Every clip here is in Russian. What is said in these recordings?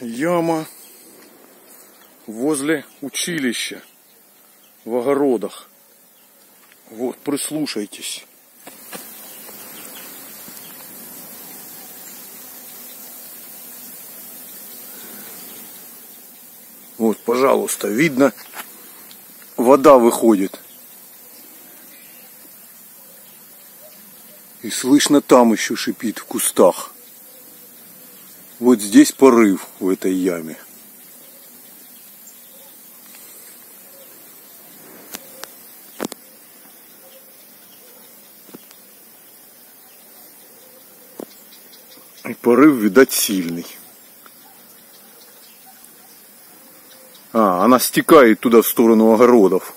яма возле училища в огородах. Вот, прислушайтесь. Вот, пожалуйста, видно, вода выходит. И слышно там еще шипит в кустах. Вот здесь порыв в этой яме. И порыв, видать, сильный. А, она стекает туда в сторону огородов.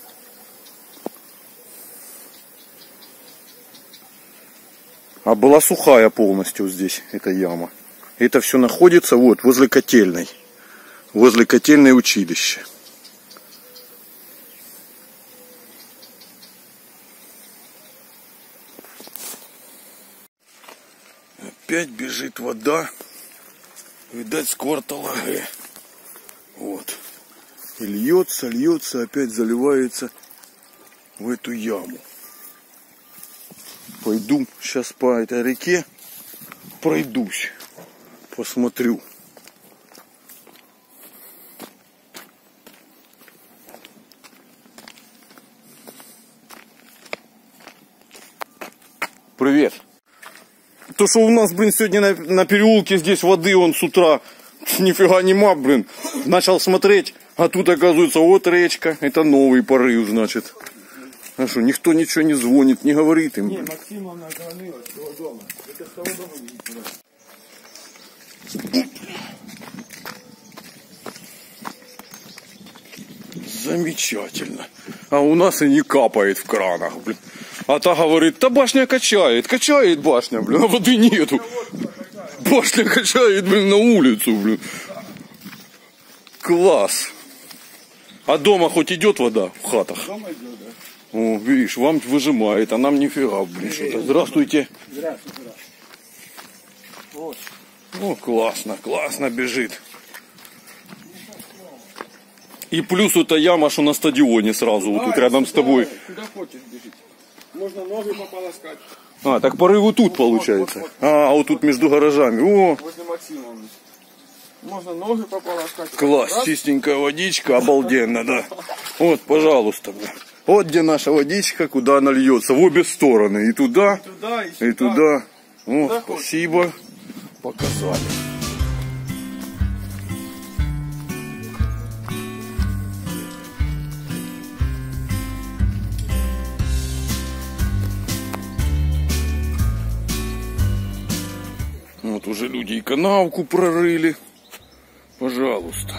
А была сухая полностью здесь эта яма. Это все находится вот возле котельной. Возле котельной училища. Опять бежит вода. Видать, с квартала Г. Вот. И льется, льется, опять заливается в эту яму. Пойду сейчас по этой реке пройдусь, посмотрю. Привет. То, что у нас, блин, сегодня на, на переулке здесь воды, он с утра нифига нема, блин. Начал смотреть, а тут оказывается вот речка. Это новый порыв, значит. А что, никто ничего не звонит, не говорит им. Не, Максимовна звонила с того дома. Это с того дома. Замечательно. А у нас и не капает в кранах, блин. А та говорит, та башня качает, качает башня, блин, а воды нету. Башня качает, блин, на улицу, блин. Класс. А дома хоть идет вода в хатах? Дома идет, да? О, видишь, вам выжимает, а нам нифига, блин, что-то. Здравствуйте. Здравствуй, здравствуй. Вот. О, классно, классно бежит. И плюс эта яма, что на стадионе сразу, вот тут А, рядом с тобой. Куда хочешь бежит. Можно ноги пополоскать. А, так порыву тут получается. А, а вот тут между гаражами. О, Возле Максимовны. Можно ноги пополоскать. класс, Раз. чистенькая водичка, обалденно, да. Вот, пожалуйста. Вот где наша водичка, куда она льется, в обе стороны. И туда, Туда и сюда. и туда. О, Куда хочешь. Показали. Вот уже люди и канавку прорыли. Пожалуйста.